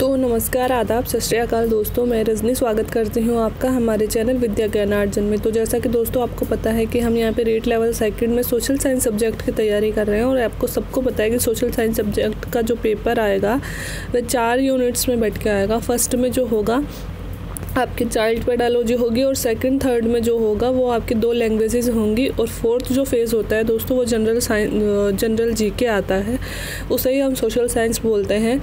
तो नमस्कार, आदाब, सत श्रीकाल दोस्तों, मैं रजनी स्वागत करती हूँ आपका हमारे चैनल विद्या ज्ञानार्जन में। तो जैसा कि दोस्तों आपको पता है कि हम यहाँ पे रेट लेवल सेकंड में सोशल साइंस सब्जेक्ट की तैयारी कर रहे हैं और आपको सबको पता है कि सोशल साइंस सब्जेक्ट का जो पेपर आएगा, वह चार यूनिट्स में बैठ के आएगा। फ़र्स्ट में जो होगा, आपकी चाइल्ड पेडालोजी होगी और सेकंड थर्ड में जो होगा, वो आपकी दो लैंग्वेजेस होंगी और फोर्थ जो फ़ेज़ होता है दोस्तों, वो जनरल साइंस जनरल जी के आता है। उसे ही हम सोशल साइंस बोलते हैं।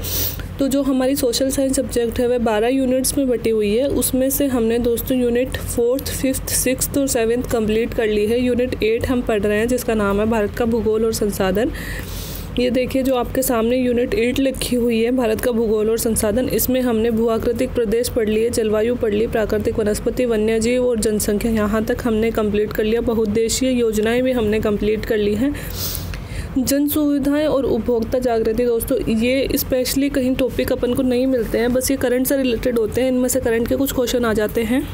तो जो हमारी सोशल साइंस सब्जेक्ट है, वह बारह यूनिट्स में बटी हुई है। उसमें से हमने दोस्तों यूनिट फोर्थ फिफ्थ सिक्स और सेवन्थ कंप्लीट कर ली है। यूनिट एट हम पढ़ रहे हैं, जिसका नाम है भारत का भूगोल और संसाधन। ये देखिए, जो आपके सामने यूनिट एट लिखी हुई है, भारत का भूगोल और संसाधन, इसमें हमने भूआकृतिक प्रदेश पढ़ लिए, जलवायु पढ़ ली, प्राकृतिक वनस्पति, वन्यजीव और जनसंख्या। यहाँ तक हमने कंप्लीट कर लिया। बहुद्देशीय योजनाएँ भी हमने कंप्लीट कर ली हैं। जन सुविधाएँ और उपभोक्ता जागृति। दोस्तों, ये स्पेशली कहीं टॉपिक अपन को नहीं मिलते हैं, बस ये करंट से रिलेटेड होते हैं, इनमें से करंट के कुछ क्वेश्चन आ जाते हैं।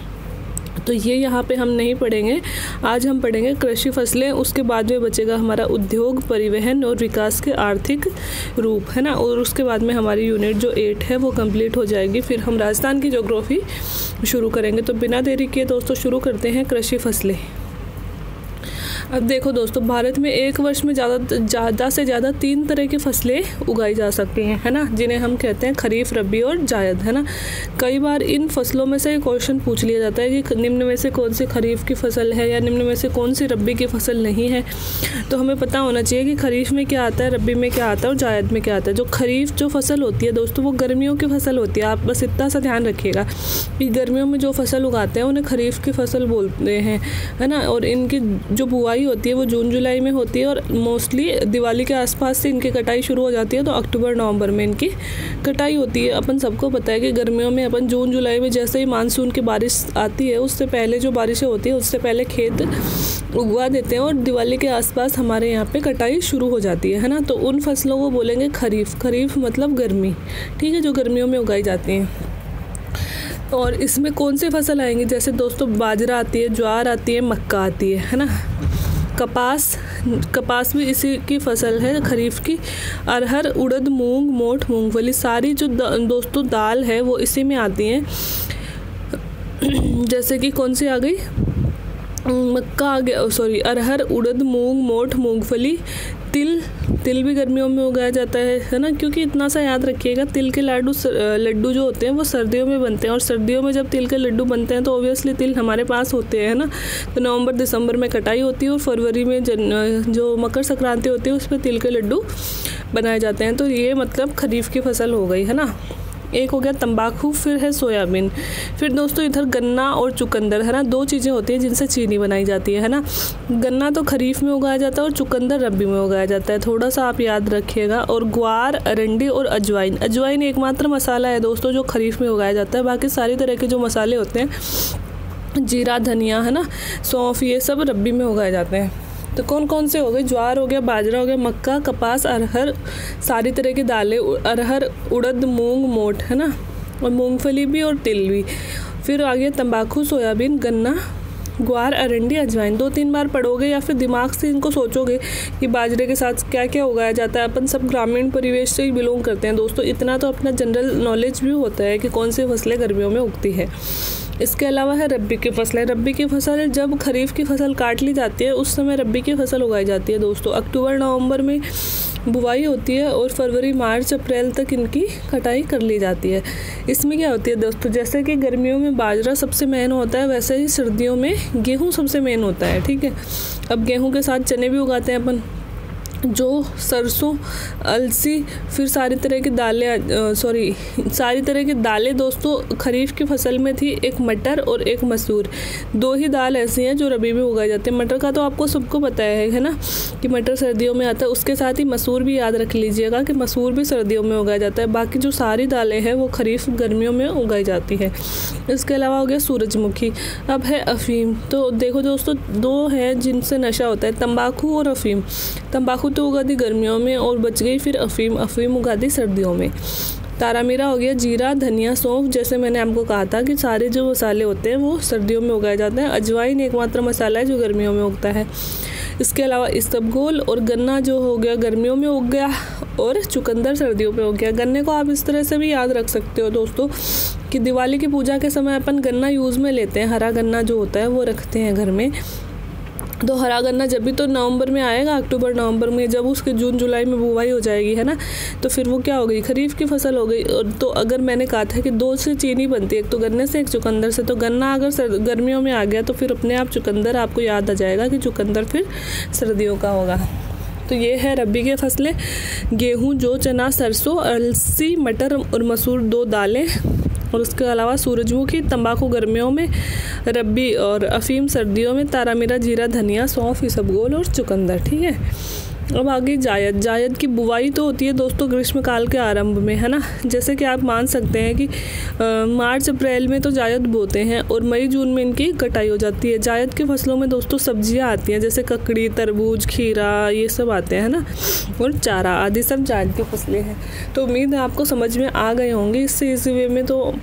तो ये यहाँ पे हम नहीं पढ़ेंगे, आज हम पढ़ेंगे कृषि फ़सलें, उसके बाद में बचेगा हमारा उद्योग, परिवहन और विकास के आर्थिक रूप, है ना? और उसके बाद में हमारी यूनिट जो एट है, वो कंप्लीट हो जाएगी। फिर हम राजस्थान की जोग्राफ़ी शुरू करेंगे। तो बिना देरी किए दोस्तों, शुरू करते हैं कृषि फ़सलें। अब देखो दोस्तों, भारत में एक वर्ष में ज़्यादा ज़्यादा से ज़्यादा तीन तरह की फ़सलें उगाई जा सकती हैं, है ना? जिन्हें हम कहते हैं खरीफ, रबी और जायद, है ना? कई बार इन फ़सलों में से क्वेश्चन पूछ लिया जाता है कि निम्न में से कौन सी खरीफ की फ़सल है या निम्न में से कौन सी रबी की फ़सल नहीं है? तो हमें पता होना चाहिए कि खरीफ में क्या आता है, रबी में क्या आता है और जायद में क्या आता है। जो खरीफ जो फ़सल होती है दोस्तों, वो गर्मियों की फ़सल होती है। आप बस इतना सा ध्यान रखिएगा कि गर्मियों में जो फ़सल उगाते हैं, उन्हें खरीफ की फ़सल बोलते हैं, है ना? और इनकी जो बुआई कटाई होती है, वो जून जुलाई में होती है और मोस्टली दिवाली के आसपास से इनकी कटाई शुरू हो जाती है तो अक्टूबर, नवंबर में इनकी कटाई होती है। अपन सबको पता है कि गर्मियों में अपन जून, जुलाई में जैसे ही मानसून की बारिश आती है, उससे पहले जो बारिशें होती है, उससे पहले खेत उगवा देते हैं और दिवाली के आसपास हमारे यहाँ पे कटाई शुरू हो जाती है है ना? तो उन फ़सलों को बोलेंगे खरीफ। खरीफ मतलब गर्मी, ठीक है? जो गर्मियों में उगाई जाती हैं। और इसमें कौन सी फ़सल आएँगी? जैसे दोस्तों, बाजरा आती है, ज्वार आती है, मक्का आती है है ना? कपास कपास भी इसी की फ़सल है, खरीफ की। अरहर, उड़द, मूंग, मोठ, मूंगफली, सारी जो दोस्तों दाल है, वो इसी में आती हैं। जैसे कि कौन सी आ गई? मक्का आ गया सॉरी अरहर, उड़द, मूंग, मोठ, मूंगफली तिल तिल भी गर्मियों में उगाया जाता है है ना? क्योंकि इतना सा याद रखिएगा, तिल के लाडू लड्डू जो होते हैं, वो सर्दियों में बनते हैं और सर्दियों में जब तिल के लड्डू बनते हैं तो ऑब्वियसली तिल हमारे पास होते हैं ना? तो नवंबर, दिसंबर में कटाई होती है और फरवरी में जन जो मकर संक्रांति होती है उस पर तिल के लड्डू बनाए जाते हैं। तो ये मतलब खरीफ की फ़सल हो गई, है ना? एक हो गया तंबाकू, फिर है सोयाबीन। फिर दोस्तों इधर गन्ना और चुकंदर, है ना? दो चीज़ें होती हैं जिनसे चीनी बनाई जाती है है ना? गन्ना तो खरीफ में उगाया जाता है और चुकंदर रबी में उगाया जाता है। थोड़ा सा आप याद रखिएगा। और ग्वार, अरंडी और अजवाइन। अजवाइन एकमात्र मसाला है दोस्तों जो खरीफ में उगाया जाता है। बाकी सारी तरह के जो मसाले होते हैं, जीरा, धनिया, है ना? सौंफ, ये सब रबी में उगाए जाते हैं। तो कौन कौन से हो गए? ज्वार हो गया, बाजरा हो गया, मक्का, कपास, अरहर, सारी तरह की दालें अरहर, उड़द, मूंग मोट है ना? और मूंगफली भी और तिल भी। फिर आ गया तंबाकू, सोयाबीन, गन्ना, ग्वार, अरंडी, अजवाइन। दो तीन बार पढ़ोगे या फिर दिमाग से इनको सोचोगे कि बाजरे के साथ क्या क्या उगाया जाता है? अपन सब ग्रामीण परिवेश से ही बिलोंग करते हैं। दोस्तों, इतना तो अपना जनरल नॉलेज भी होता है कि कौन सी फ़सलें गर्मियों में उगती है। इसके अलावा है रब्बी की फ़सलें। रब्बी की फ़सल जब खरीफ की फ़सल काट ली जाती है, उस समय रब्बी की फ़सल उगाई जाती है दोस्तों। अक्टूबर, नवंबर में बुवाई होती है और फरवरी, मार्च, अप्रैल तक इनकी कटाई कर ली जाती है। इसमें क्या होती है दोस्तों? जैसे कि गर्मियों में बाजरा सबसे मेन होता है, वैसे ही सर्दियों में गेहूँ सबसे मेन होता है, ठीक है? अब गेहूँ के साथ चने भी उगाते हैं अपन। जो सरसों, अलसी, फिर सारी तरह की दालें सॉरी सारी तरह की दालें दोस्तों खरीफ की फ़सल में थी, एक मटर और एक मसूर। दो ही दाल ऐसी हैं जो रबी में उगाई जाती है। मटर का तो आपको सबको पता है है ना? कि मटर सर्दियों में आता है, उसके साथ ही मसूर भी याद रख लीजिएगा कि मसूर भी सर्दियों में उगाया जाता है। बाकी जो सारी दालें हैं, वो खरीफ गर्मियों में उगाई जाती है। इसके अलावा हो गया सूरजमुखी। अब है अफ़ीम। तो देखो दोस्तों, दो हैं जिनसे नशा होता है तम्बाकू और अफ़ीम। तम्बाकू तो उगा दी गर्मियों में और बच गई फिर अफीम अफीम उगा दी सर्दियों में। तारा मीरा हो गया, जीरा, धनिया, सौंफ, जैसे मैंने आपको कहा था कि सारे जो मसाले होते हैं वो सर्दियों में उगाए जाते हैं। अजवाइन एकमात्र मसाला है जो गर्मियों में उगता है। इसके अलावा इसबगोल और गन्ना जो हो गया गर्मियों में उग गया और चुकंदर सर्दियों में हो गया। गन्ने को आप इस तरह से भी याद रख सकते हो दोस्तों कि दिवाली की पूजा के समय अपन गन्ना यूज़ में लेते हैं। हरा गन्ना जो होता है वो रखते हैं घर में। तो हरा गन्ना जब भी तो नवंबर में आएगा, अक्टूबर, नवंबर में, जब उसके जून, जुलाई में बुवाई हो जाएगी, है ना? तो फिर वो क्या हो गई? खरीफ की फ़सल हो गई। और तो अगर मैंने कहा था कि दो से चीनी बनती है, एक तो गन्ने से, एक चुकंदर से तो गन्ना अगर गर्मियों में आ गया तो फिर अपने आप चुकंदर आपको याद आ जाएगा कि चुकंदर फिर सर्दियों का होगा। तो ये है रबी के फ़सलें। गेहूँ, जो चना, सरसों, अलसी, मटर और मसूर, दो दालें। और उसके अलावा सूरजमुखी, तंबाकू गर्मियों में रबी और अफीम, सर्दियों में, तारामीरा, जीरा, धनिया, सौंफ इसबगोल और चुकंदर, ठीक है? अब आगे जायद। जायद की बुवाई तो होती है दोस्तों ग्रीष्मकाल के आरंभ में है ना? जैसे कि आप मान सकते हैं कि आ, मार्च अप्रैल में तो जायद बोते हैं और मई जून में इनकी कटाई हो जाती है। जायद की फ़सलों में दोस्तों सब्ज़ियाँ आती हैं जैसे ककड़ी तरबूज खीरा ये सब आते हैं ना? और चारा आदि सब जायद की फ़सलें हैं। तो उम्मीद है आपको समझ में आ गए होंगे। इससे इसी वे में तो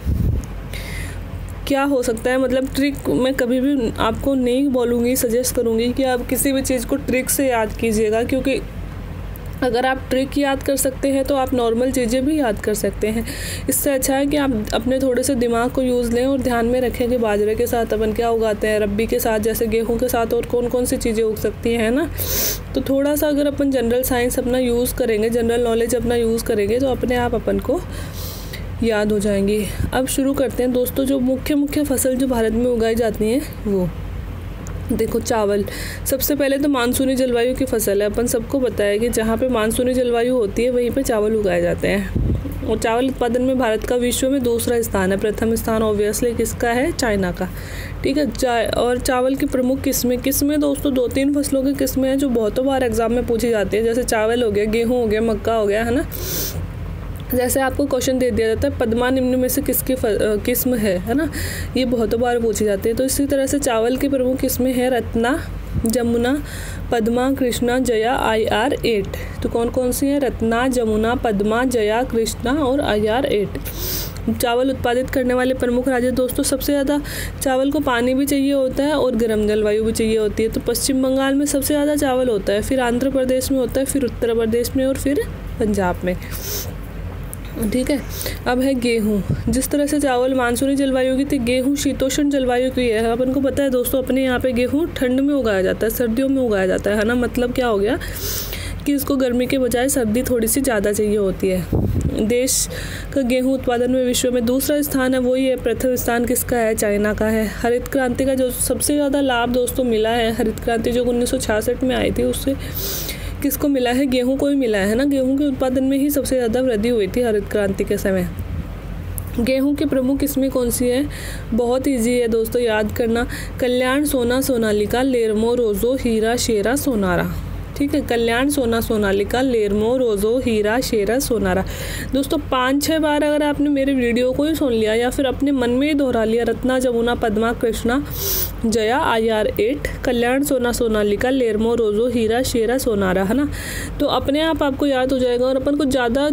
क्या हो सकता है? मतलब ट्रिक मैं कभी भी आपको नहीं बोलूँगी सजेस्ट करूँगी कि आप किसी भी चीज़ को ट्रिक से याद कीजिएगा, क्योंकि अगर आप ट्रिक याद कर सकते हैं तो आप नॉर्मल चीज़ें भी याद कर सकते हैं। इससे अच्छा है कि आप अपने थोड़े से दिमाग को यूज़ लें और ध्यान में रखें कि बाजरे के साथ अपन क्या उगाते हैं, रब्बी के साथ, जैसे गेहूँ के साथ और कौन कौन सी चीज़ें उग सकती हैं ना? तो थोड़ा सा अगर अपन जनरल साइंस अपना यूज़ करेंगे जनरल नॉलेज अपना यूज़ करेंगे तो अपने आप अपन को याद हो जाएँगी। अब शुरू करते हैं। दोस्तों, जो मुख्य मुख्य फ़सल जो भारत में उगाई जाती हैं, वो। देखो, चावल। सबसे पहले तो मानसूनी जलवायु की फ़सल है। अपन सबको है कि जहाँ पे मानसूनी जलवायु होती है, वहीं पे चावल उगाए जाते हैं। और चावल उत्पादन में भारत का विश्व में दूसरा स्थान है। प्रथम स्थान ऑब्वियसली किसका है? चाइना का। ठीक है, चा, और चावल की प्रमुख किस्में किस्में दोस्तों दो तीन फ़सलों की किस्में हैं जो बहुतों बार एग्ज़ाम में पूछी जाती है। जैसे चावल हो गया, गेहूँ हो गया, मक्का हो गया, है ना? जैसे आपको क्वेश्चन दे दिया जाता है, पद्मा निम्न में से किसकी किस्म है है ना? ये बहुत बार पूछी जाती है। तो इसी तरह से चावल की प्रमुख किस्में हैं, Ratna, Jamuna, Padma, Krishna, Jaya, I R eight. तो कौन कौन सी हैं? रत्ना, जमुना, पद्मा, जया, कृष्णा और आई आर एट। चावल उत्पादित करने वाले प्रमुख राज्य दोस्तों, सबसे ज़्यादा चावल को पानी भी चाहिए होता है और गर्म जलवायु भी चाहिए होती है। तो पश्चिम बंगाल में सबसे ज़्यादा चावल होता है, फिर आंध्र प्रदेश में होता है, फिर उत्तर प्रदेश में और फिर पंजाब में। ठीक है? अब है गेहूँ। जिस तरह से चावल मानसूनी जलवायु की थी, गेहूँ शीतोष्ण जलवायु की है। अपन को पता है दोस्तों, अपने यहाँ पे गेहूँ ठंड में उगाया जाता है, सर्दियों में उगाया जाता है है ना? मतलब क्या हो गया कि इसको गर्मी के बजाय सर्दी थोड़ी सी ज़्यादा चाहिए होती है। देश का गेहूँ उत्पादन में विश्व में दूसरा स्थान है, वही है, प्रथम स्थान किसका है? चाइना का है। हरित क्रांति का जो सबसे ज़्यादा लाभ दोस्तों मिला है, हरित क्रांति जो उन्नीस सौ छियासठ में आई थी, उससे किसको मिला है? गेहूँ को ही मिला है ना? गेहूँ के उत्पादन में ही सबसे ज़्यादा वृद्धि हुई थी हरित क्रांति के समय। गेहूँ की प्रमुख किस्में कौन सी है? बहुत इजी है दोस्तों, याद करना। कल्याण सोना, सोनालिका, लेरमो, रोज़ो, हीरा, शेरा, सोनारा। ठीक है, कल्याण सोना सोनालिका, लेरमो, रोज़ो, हीरा, शेरा, सोनारा। दोस्तों, पाँच छः बार अगर आपने मेरे वीडियो को ही सुन लिया या फिर अपने मन में ही दोहरा लिया, Ratna, Jamuna, Padma, Krishna, Jaya I R eight, Kalyan Sona Sonalika, लेरमो, रोज़ो, हीरा, शेरा, सोनारा, है ना? तो अपने आप आपको याद हो जाएगा और अपन को ज़्यादा,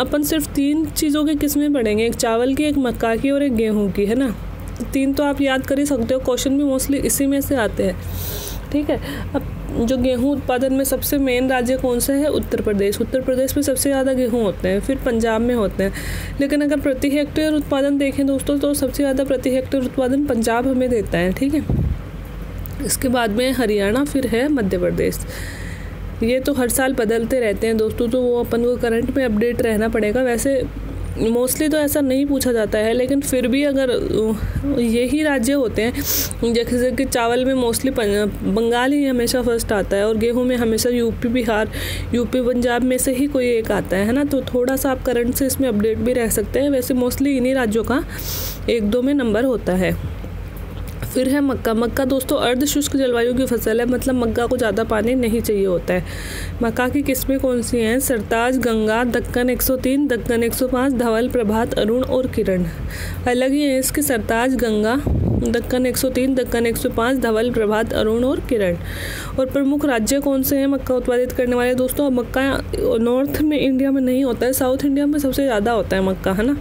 अपन सिर्फ़ तीन चीज़ों की किस्में पढ़ेंगे, एक चावल की, एक मक्का की और एक गेहूँ की, है ना? तीन तो आप याद कर ही सकते हो, क्वेश्चन भी मोस्टली इसी में से आते हैं, ठीक है? अब जो गेहूँ उत्पादन में सबसे मेन राज्य कौन सा है? उत्तर प्रदेश। उत्तर प्रदेश में सबसे ज़्यादा गेहूँ होते हैं, फिर पंजाब में होते हैं। लेकिन अगर प्रति हेक्टेयर उत्पादन देखें दोस्तों तो सबसे ज़्यादा प्रति हेक्टेयर उत्पादन पंजाब हमें देता है, ठीक है? इसके बाद में हरियाणा, फिर है मध्य प्रदेश। ये तो हर साल बदलते रहते हैं दोस्तों तो वो अपन को करंट में अपडेट रहना पड़ेगा। वैसे मोस्टली तो ऐसा नहीं पूछा जाता है, लेकिन फिर भी अगर यही राज्य होते हैं, जैसे कि चावल में मोस्टली बंगाल ही हमेशा फ़र्स्ट आता है और गेहूँ में हमेशा यूपी, बिहार, यूपी, पंजाब में से ही कोई एक आता है ना? तो थोड़ा सा आप करंट से इसमें अपडेट भी रह सकते हैं, वैसे मोस्टली इन्हीं राज्यों का एक दो में नंबर होता है। फिर है मक्का। मक्का दोस्तों अर्ध शुष्क जलवायु की फ़सल है मतलब मक्का को ज़्यादा पानी नहीं चाहिए होता है। मक्का की किस्में कौन सी हैं? सरताज, गंगा, दक्कन 103 दक्कन 105 धवल, प्रभात, अरुण और किरण। अलग ही है इसके, सरताज, गंगा, दक्कन 103 दक्कन 105 धवल, प्रभात, अरुण और किरण। और प्रमुख राज्य कौन से हैं मक्का उत्पादित करने वाले? दोस्तों, मक्का नॉर्थ में इंडिया में नहीं होता है, साउथ इंडिया में सबसे ज़्यादा होता है मक्का, है ना?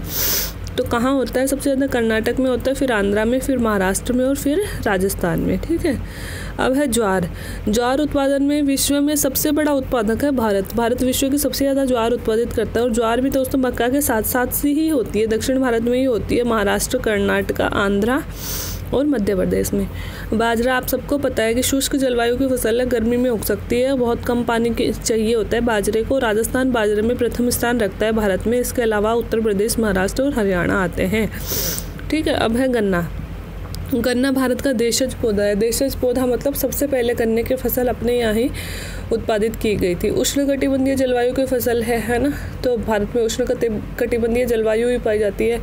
तो कहाँ होता है? सबसे ज़्यादा कर्नाटक में होता है, फिर आंध्रा में, फिर महाराष्ट्र में और फिर राजस्थान में, ठीक है? अब है ज्वार। ज्वार उत्पादन में विश्व में सबसे बड़ा उत्पादक है भारत। भारत विश्व की सबसे ज़्यादा ज्वार उत्पादित करता है और ज्वार भी दोस्तों मक्का के साथ साथ से ही होती है, दक्षिण भारत में ही होती है, महाराष्ट्र, कर्नाटका, आंध्रा। और मध्य प्रदेश में। बाजरा आप सबको पता है कि शुष्क जलवायु की फ़सल है, गर्मी में उग सकती है, बहुत कम पानी की चाहिए होता है बाजरे को। राजस्थान बाजरे में प्रथम स्थान रखता है भारत में, इसके अलावा उत्तर प्रदेश, महाराष्ट्र और हरियाणा आते हैं। ठीक है, अब है गन्ना। गन्ना भारत का देशज पौधा है। देशज पौधा मतलब सबसे पहले गन्ने की फ़सल अपने यहाँ ही उत्पादित की गई थी। उष्ण कटिबंधीय जलवायु की फ़सल है है ना? तो भारत में उष्ण कटिबंधीय जलवायु ही पाई जाती है।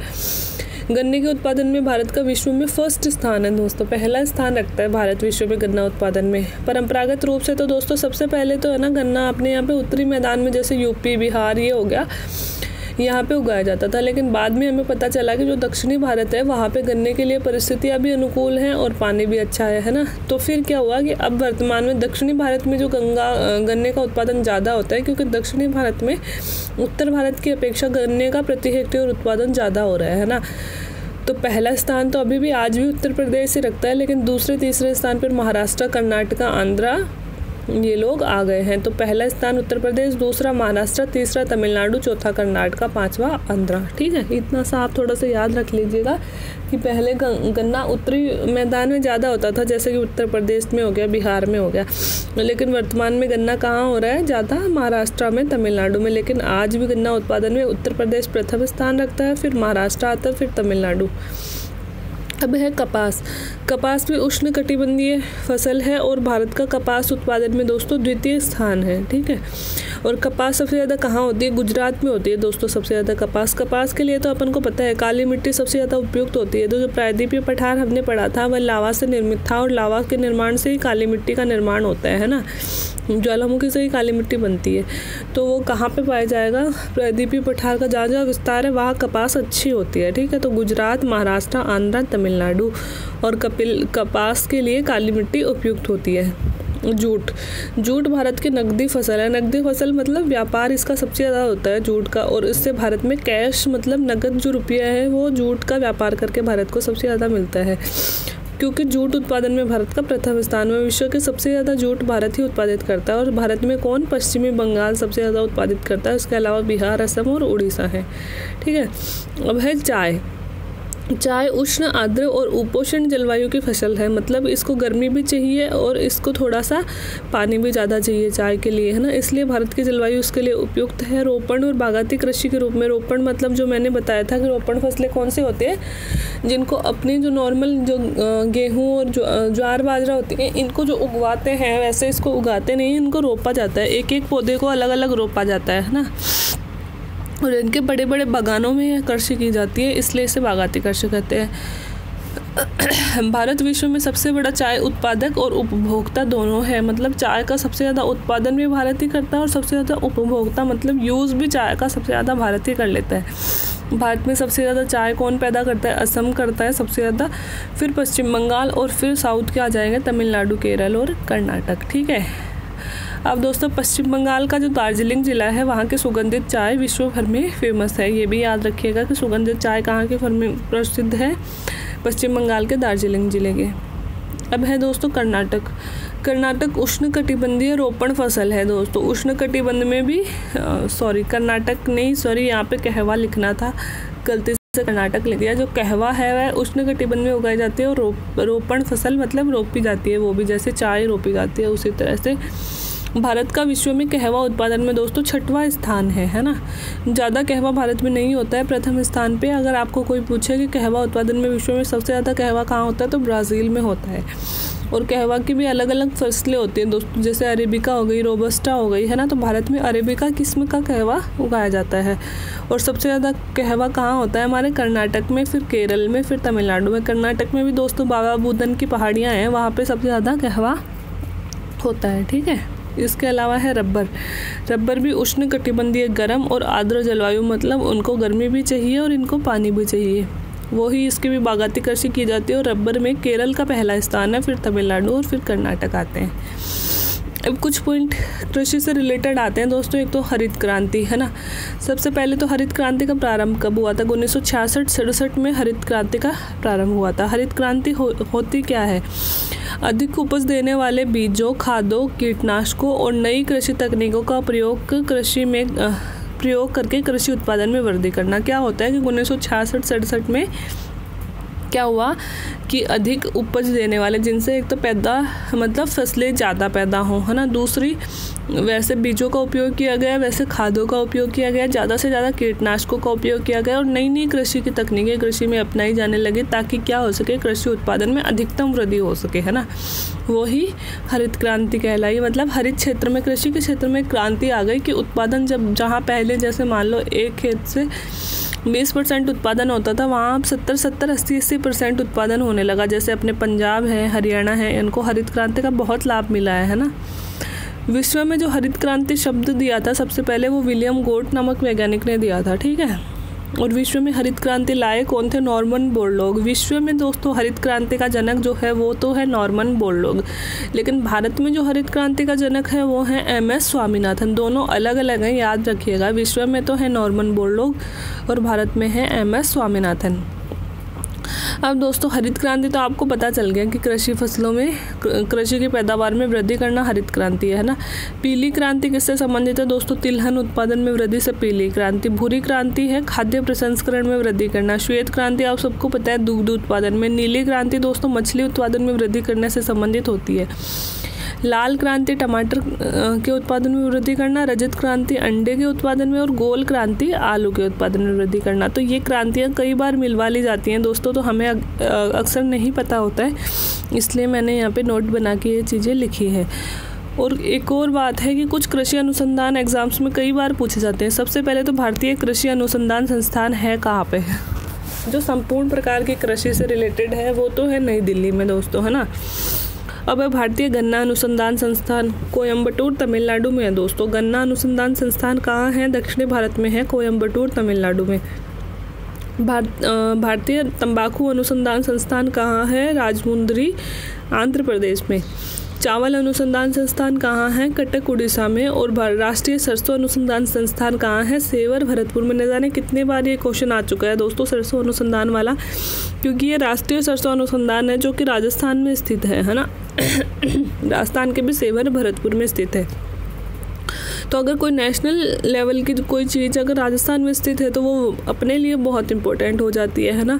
गन्ने के उत्पादन में भारत का विश्व में फ़र्स्ट स्थान है दोस्तों। पहला स्थान रखता है भारत विश्व में गन्ना उत्पादन में। परंपरागत रूप से तो दोस्तों, सबसे पहले तो है ना, गन्ना अपने यहाँ पे उत्तरी मैदान में, जैसे यूपी, बिहार, ये हो गया। यहाँ पे उगाया जाता था। लेकिन बाद में हमें पता चला कि जो दक्षिणी भारत है, वहाँ पे गन्ने के लिए परिस्थितियाँ भी अनुकूल हैं और पानी भी अच्छा है है ना? तो फिर क्या हुआ कि अब वर्तमान में दक्षिणी भारत में जो गंगा, गन्ने का उत्पादन ज़्यादा होता है क्योंकि दक्षिणी भारत में उत्तर भारत की अपेक्षा गन्ने का प्रति हेक्टेयर उत्पादन ज़्यादा हो रहा है ना? तो पहला स्थान तो अभी भी आज भी उत्तर प्रदेश से रखता है, लेकिन दूसरे, तीसरे स्थान पर महाराष्ट्र, कर्नाटका, आंध्रा ये लोग आ गए हैं। तो पहला स्थान उत्तर प्रदेश, दूसरा महाराष्ट्र, तीसरा तमिलनाडु, चौथा कर्नाटका, पांचवा आंध्रा। ठीक है, इतना सा आप थोड़ा सा याद रख लीजिएगा कि पहले गन्ना उत्तरी मैदान में ज़्यादा होता था, जैसे कि उत्तर प्रदेश में हो गया, बिहार में हो गया। लेकिन वर्तमान में गन्ना कहाँ हो रहा है? ज़्यादा महाराष्ट्र में, तमिलनाडु में। लेकिन आज भी गन्ना उत्पादन में उत्तर प्रदेश प्रथम स्थान रखता है, फिर महाराष्ट्र आता है, फिर तमिलनाडु। अब है कपास। कपास भी उष्ण कटिबंधीय फ़सल है और भारत का कपास उत्पादन में दोस्तों द्वितीय स्थान है, ठीक है? और कपास सबसे ज़्यादा कहाँ होती है? गुजरात में होती है दोस्तों सबसे ज़्यादा कपास। कपास के लिए तो अपन को पता है, काली मिट्टी सबसे ज़्यादा उपयुक्त होती है। तो जो प्रायद्वीपीय पठार हमने पढ़ा था, वह लावा से निर्मित था और लावा के निर्माण से ही काली मिट्टी का निर्माण होता है ना? ज्वालामुखी से ही काली मिट्टी बनती है। तो वो कहाँ पे पाया जाएगा? प्रायद्वीपीय पठार का जहाँ जहाँ विस्तार है, वहाँ कपास अच्छी होती है, ठीक है? तो गुजरात, महाराष्ट्र, आंध्र, तमिलनाडु और कपिल, कपास के लिए काली मिट्टी उपयुक्त होती है। जूट। जूट भारत की नकदी फ़सल है। नकदी फ़सल मतलब व्यापार इसका सबसे ज़्यादा होता है जूट का। और इससे भारत में कैश मतलब नकद जो रुपया है, वो जूट का व्यापार करके भारत को सबसे ज़्यादा मिलता है। क्योंकि जूट उत्पादन में भारत का प्रथम स्थान में विश्व के सबसे ज़्यादा जूट भारत ही उत्पादित करता है। और भारत में कौन पश्चिमी बंगाल सबसे ज़्यादा उत्पादित करता है, उसके अलावा बिहार, असम और उड़ीसा है। ठीक है? अब है चाय। चाय उष्ण, आर्द्र और उपोषण जलवायु की फ़सल है। मतलब इसको गर्मी भी चाहिए और इसको थोड़ा सा पानी भी ज़्यादा चाहिए चाय के लिए, है ना? इसलिए भारत की जलवायु उसके लिए उपयुक्त है। रोपण और बागाती कृषि के रूप में रोपण मतलब जो मैंने बताया था कि रोपण फ़सलें कौन सी होती हैं? जिनको अपनी जो नॉर्मल जो गेहूँ और ज्वार, बाजरा होती है, इनको जो उगवाते हैं, वैसे इसको उगाते नहीं, इनको रोपा जाता है। एक एक पौधे को अलग अलग रोपा जाता है ना? और इनके बड़े बड़े बागानों में कृषि की जाती है, इसलिए इसे बागाती कृषि कहते हैं। भारत विश्व में सबसे बड़ा चाय उत्पादक और उपभोक्ता दोनों है मतलब चाय का सबसे ज़्यादा उत्पादन भी भारत ही करता है और सबसे ज़्यादा उपभोक्ता मतलब यूज़ भी चाय का सबसे ज़्यादा भारत ही कर लेता है। भारत में सबसे ज़्यादा चाय कौन पैदा करता है? असम करता है सबसे ज़्यादा, फिर पश्चिम बंगाल और फिर साउथ के आ जाएँगे तमिलनाडु, केरल और कर्नाटक, ठीक है? अब दोस्तों, पश्चिम बंगाल का जो दार्जिलिंग ज़िला है, वहाँ की सुगंधित चाय विश्व भर में फ़ेमस है। ये भी याद रखिएगा कि सुगंधित चाय कहाँ के फर, में प्रसिद्ध है? पश्चिम बंगाल के दार्जिलिंग ज़िले के। अब है दोस्तों, कर्नाटक। कर्नाटक उष्ण कटिबंधीय रोपण फ़सल है दोस्तों। उष्ण कटिबंध में भी सॉरी कर्नाटक नहीं सॉरी यहाँ पे कहवा लिखना था। गलती से कर्नाटक लिख दिया। जो कहवा है, वह उष्ण कटिबंध में उगाई जाती है और रोप, रोपण फ़सल मतलब रोपी जाती है वो भी। जैसे चाय रोपी जाती है, उसी तरह से। भारत का विश्व में कहवा उत्पादन में दोस्तों छठवां स्थान है है ना? ज़्यादा कहवा भारत में नहीं होता है। प्रथम स्थान पे अगर आपको कोई पूछे कि कहवा उत्पादन में विश्व में सबसे ज़्यादा कहवा कहाँ होता है तो ब्राज़ील में होता है। और कहवा की भी अलग अलग फ़सलें होती हैं दोस्तों, जैसे अरेबिका हो गई, रोबस्टा हो गई, है ना? तो भारत में अरेबिका किस्म का कहवा उगाया जाता है। और सबसे ज़्यादा कहवा कहाँ होता है? हमारे कर्नाटक में, फिर केरल में, फिर तमिलनाडु में। कर्नाटक में भी दोस्तों बाबा बुदन की पहाड़ियाँ हैं, वहाँ पर सबसे ज़्यादा कहवा होता है, ठीक है? इसके अलावा है रबर। रबर भी उष्ण कटिबंधीय गर्म और आर्द्र जलवायु मतलब उनको गर्मी भी चाहिए और इनको पानी भी चाहिए। वही इसकी भी बागाती कृषि की जाती है और रबर में केरल का पहला स्थान है फिर तमिलनाडु और फिर कर्नाटक आते हैं। अब कुछ पॉइंट कृषि से रिलेटेड आते हैं दोस्तों एक तो हरित क्रांति है ना? सबसे पहले तो हरित क्रांति का प्रारंभ कब हुआ था? उन्नीस सौ छियासठ में हरित क्रांति का प्रारंभ हुआ था। हरित क्रांति हो, होती क्या है? अधिक उपज देने वाले बीजों, खादों, कीटनाशकों और नई कृषि तकनीकों का प्रयोग कृषि में प्रयोग करके कृषि उत्पादन में वृद्धि करना। क्या होता है कि उन्नीस सौ छियासठ, सड़सठ में क्या हुआ कि अधिक उपज देने वाले जिनसे एक तो पैदा मतलब फ़सलें ज़्यादा पैदा हों, है ना? दूसरी वैसे बीजों का उपयोग किया गया, वैसे खादों का उपयोग किया गया, ज़्यादा से ज़्यादा कीटनाशकों का उपयोग किया गया और नई नई कृषि की तकनीकें कृषि में अपनाई जाने लगी ताकि क्या हो सके, कृषि उत्पादन में अधिकतम वृद्धि हो सके, है ना? वही हरित क्रांति कहलाई मतलब हरित क्षेत्र में, कृषि के क्षेत्र में क्रांति आ गई कि उत्पादन जब, जहाँ पहले जैसे मान लो एक खेत से बीस परसेंट उत्पादन होता था, वहाँ अब सत्तर सत्तर, अस्सी अस्सी परसेंट उत्पादन होने लगा। जैसे अपने पंजाब है, हरियाणा है, इनको हरित क्रांति का बहुत लाभ मिला है ना? विश्व में जो हरित क्रांति शब्द दिया था, सबसे पहले वो विलियम गोट नामक वैज्ञानिक ने दिया था, ठीक है? और विश्व में हरित क्रांति लाए कौन थे? Norman Borlaug. विश्व में दोस्तों, हरित क्रांति का जनक जो है, वो तो है नॉर्मन बोरलोग। लेकिन भारत में जो हरित क्रांति का जनक है, वो है एम एस स्वामीनाथन। दोनों अलग अलग हैं, याद रखिएगा। विश्व में तो है नॉर्मन बोरलोग और भारत में है एम एस स्वामीनाथन। अब दोस्तों, हरित क्रांति तो आपको पता चल गया कि कृषि फ़सलों में, कृषि की पैदावार में वृद्धि करना हरित क्रांति है ना? पीली क्रांति किससे संबंधित है दोस्तों? तिलहन उत्पादन में वृद्धि से पीली क्रांति। भूरी क्रांति है, खाद्य प्रसंस्करण में वृद्धि करना। श्वेत क्रांति आप सबको पता है दुग्ध उत्पादन में। नीली क्रांति दोस्तों, मछली उत्पादन में वृद्धि करने से संबंधित होती है। लाल क्रांति टमाटर के उत्पादन में वृद्धि करना, रजत क्रांति अंडे के उत्पादन में और गोल क्रांति आलू के उत्पादन में वृद्धि करना। तो ये क्रांतियाँ कई बार मिलवा ली जाती हैं। दोस्तों तो हमें अक्सर नहीं पता होता है, इसलिए मैंने यहाँ पे नोट बना के ये चीज़ें लिखी है। और एक और बात है कि कुछ कृषि अनुसंधान एग्ज़ाम्स में कई बार पूछे जाते हैं। सबसे पहले तो भारतीय कृषि अनुसंधान संस्थान है कहाँ पे? जो संपूर्ण प्रकार की कृषि से रिलेटेड है, वो तो है नई दिल्ली में, दोस्तों, है ना? अब है भारतीय गन्ना अनुसंधान संस्थान कोयम्बटूर तमिलनाडु में है दोस्तों। गन्ना अनुसंधान संस्थान कहाँ है? दक्षिणी भारत में है कोयम्बटूर तमिलनाडु में। भारत भारतीय तंबाकू अनुसंधान संस्थान कहाँ है? राजमुंद्री, आंध्र प्रदेश में। चावल अनुसंधान संस्थान कहाँ है? कटक, उड़ीसा में। और राष्ट्रीय सरसों अनुसंधान संस्थान कहाँ है? सेवर, भरतपुर में। न जाने कितने बार ये क्वेश्चन आ चुका है दोस्तों, सरसों अनुसंधान वाला। क्योंकि ये राष्ट्रीय सरसों अनुसंधान है जो कि राजस्थान में स्थित है है ना? राजस्थान के भी सेवर, भरतपुर में स्थित है। तो अगर कोई नेशनल लेवल की कोई चीज़ अगर राजस्थान में स्थित है तो वो अपने लिए बहुत इंपॉर्टेंट हो जाती है है ना?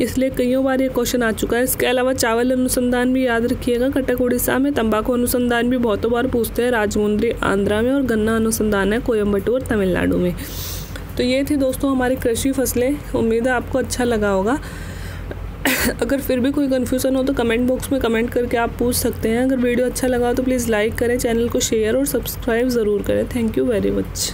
इसलिए कईयों बार ये क्वेश्चन आ चुका है। इसके अलावा चावल अनुसंधान भी याद रखिएगा। कटक उड़ीसा में तंबाकू अनुसंधान भी बहुतों बार पूछते हैं। राजमुंद्री, आंध्रा में और गन्ना अनुसंधान है कोयम्बटूर तमिलनाडु में। तो ये थी दोस्तों हमारी कृषि फ़सलें। उम्मीद है आपको अच्छा लगा होगा। अगर फिर भी कोई कन्फ्यूज़न हो तो कमेंट बॉक्स में कमेंट करके आप पूछ सकते हैं। अगर वीडियो अच्छा लगा तो प्लीज़ लाइक करें चैनल को शेयर और सब्सक्राइब ज़रूर करें। Thank you very much